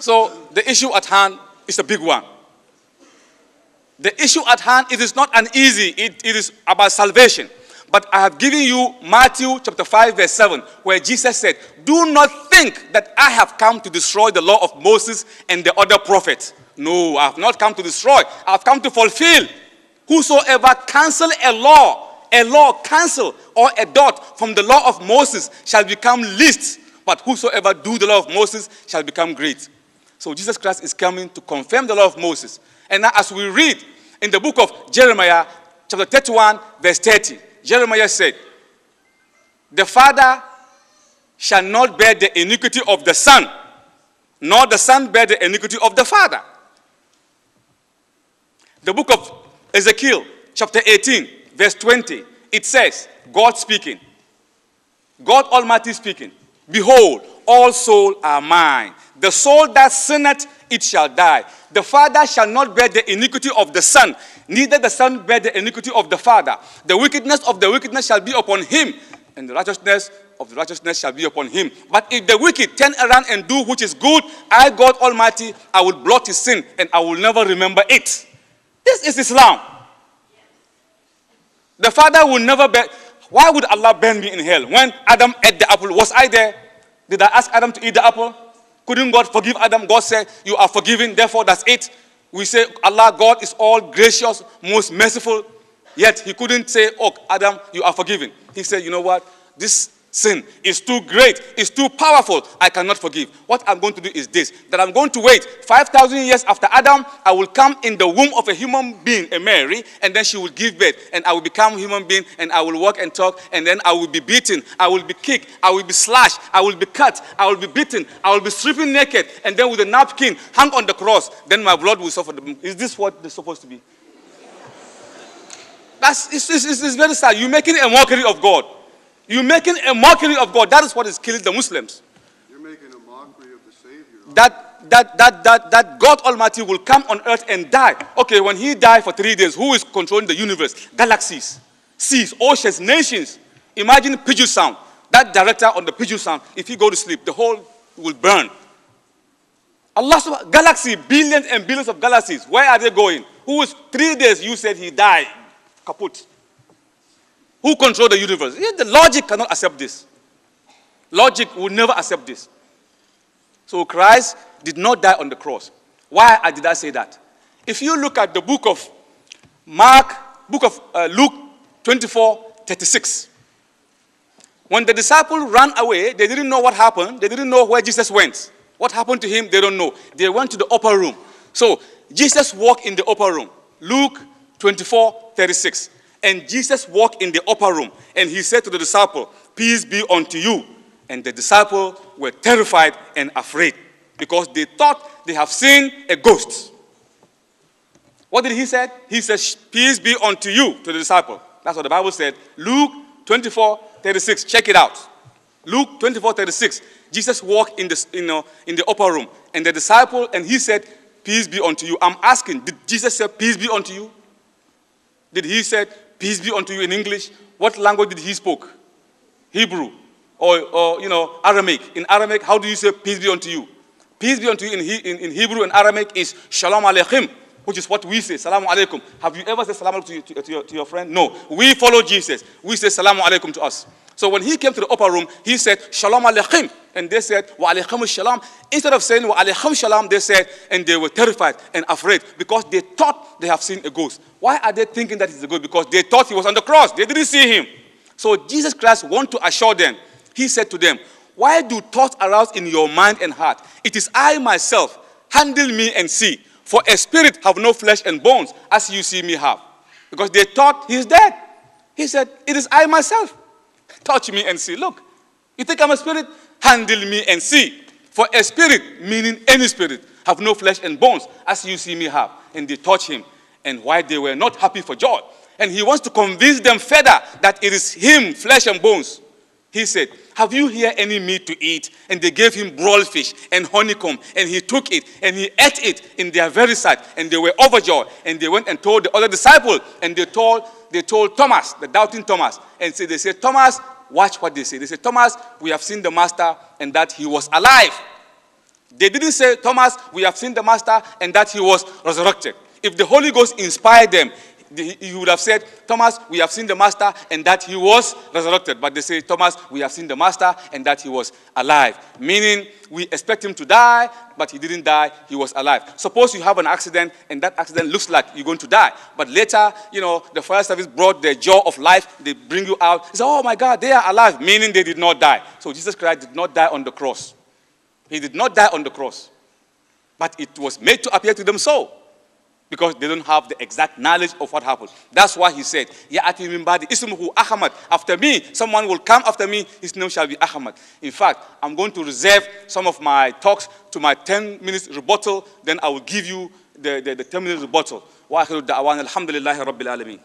So the issue at hand is a big one. The issue at hand, it is not an easy, it, it is about salvation. But I have given you Matthew chapter 5, verse 7, where Jesus said, Do not think that I have come to destroy the law of Moses and the other prophets. No, I have not come to destroy, I have come to fulfill. Whosoever cancel a law, a law cancel or a dot from the law of Moses shall become least, but whosoever do the law of Moses shall become great. So Jesus Christ is coming to confirm the law of Moses. And now as we read in the book of Jeremiah, chapter 31, verse 30, Jeremiah said, The Father shall not bear the iniquity of the Son, nor the Son bear the iniquity of the Father. The book of Ezekiel, chapter 18, verse 20, it says, God speaking, God Almighty speaking, Behold, all soul are mine. The soul that sinneth, it shall die. The Father shall not bear the iniquity of the Son, neither the Son bear the iniquity of the Father. The wickedness of the wickedness shall be upon him, and the righteousness of the righteousness shall be upon him. But if the wicked turn around and do which is good, I, God Almighty, I will blot his sin, and I will never remember it. This is Islam. The Father will never bear. Why would Allah burn me in hell? When Adam ate the apple, was I there? Did I ask Adam to eat the apple? Couldn't God forgive Adam? God said, You are forgiven, therefore that's it. We say, Allah, God is all gracious, most merciful. Yet he couldn't say, Oh, Adam, you are forgiven. He said, You know what? This sin is too great, it's too powerful. I cannot forgive. What I'm going to do is this that I'm going to wait 5,000 years after Adam. I will come in the womb of a human being, a Mary, and then she will give birth, and I will become a human being, and I will walk and talk, and then I will be beaten, I will be kicked, I will be slashed, I will be cut, I will be beaten, I will be stripping naked, and then with a napkin hung on the cross, then my blood will suffer. Is this what they're supposed to be? That's, it's, it's, it's very sad. You're making a mockery of God. You're making a mockery of God. That is what is killing the Muslims. You're making a mockery of the Savior. That, that, that, that, that God Almighty will come on earth and die. Okay, when He died for three days, who is controlling the universe? Galaxies, seas, oceans, nations. Imagine Puget Sound. That director on the Puget Sound, if he go to sleep, the whole will burn. Allah, galaxy, billions and billions of galaxies. Where are they going? Who is three days? You said he died. Kaput. Who control the universe? The logic cannot accept this. Logic will never accept this. So Christ did not die on the cross. Why did I say that? If you look at the book of Mark, book of uh, Luke 24, 36. When the disciples ran away, they didn't know what happened. They didn't know where Jesus went. What happened to him, they don't know. They went to the upper room. So Jesus walked in the upper room. Luke 24, 36. And Jesus walked in the upper room and he said to the disciple, Peace be unto you. And the disciple were terrified and afraid because they thought they have seen a ghost. What did he say? He said, Peace be unto you to the disciple. That's what the Bible said. Luke 24, 36. Check it out. Luke 24, 36. Jesus walked in the, you know, in the upper room and the disciple, and he said, Peace be unto you. I'm asking, did Jesus say, Peace be unto you? Did he say, peace be unto you in English, what language did he speak? Hebrew or, or, you know, Aramaic. In Aramaic, how do you say peace be unto you? Peace be unto you in, he, in, in Hebrew and Aramaic is shalom aleichem, which is what we say, salam alaikum. Have you ever said salam to, to, to, your, to your friend? No. We follow Jesus. We say salam alaikum to us. So when he came to the upper room, he said, Shalom Aleichem. And they said, Wa Aleichem Shalom. Instead of saying Wa Aleichem Shalom, they said, and they were terrified and afraid because they thought they have seen a ghost. Why are they thinking that it's a ghost? Because they thought he was on the cross. They didn't see him. So Jesus Christ want to assure them. He said to them, Why do thoughts arouse in your mind and heart? It is I myself. Handle me and see. For a spirit have no flesh and bones, as you see me have. Because they thought he's dead. He said, It is I myself. Touch me and see. Look, you think I'm a spirit? Handle me and see. For a spirit, meaning any spirit, have no flesh and bones, as you see me have. And they touch him. And why they were not happy for joy. And he wants to convince them further that it is him, flesh and bones. He said, Have you here any meat to eat? And they gave him broiled fish and honeycomb. And he took it and he ate it in their very sight. And they were overjoyed. And they went and told the other disciple. And they told, they told Thomas, the doubting Thomas. And so they said, Thomas, watch what they say. They said, Thomas, we have seen the master and that he was alive. They didn't say, Thomas, we have seen the Master and that he was resurrected. If the Holy Ghost inspired them, he would have said, Thomas, we have seen the Master and that he was resurrected. But they say, Thomas, we have seen the Master and that he was alive. Meaning, we expect him to die, but he didn't die, he was alive. Suppose you have an accident and that accident looks like you're going to die. But later, you know, the fire service brought the jaw of life, they bring you out. They Say, oh my God, they are alive, meaning they did not die. So Jesus Christ did not die on the cross. He did not die on the cross. But it was made to appear to them so because they don't have the exact knowledge of what happened. That's why he said, Ya'ati min badi ismuhu Ahmad. After me, someone will come after me, his name shall be Ahmad. In fact, I'm going to reserve some of my talks to my 10 minutes rebuttal, then I will give you the, the, the 10 minutes rebuttal. Wa alhamdulillahi rabbil alameen.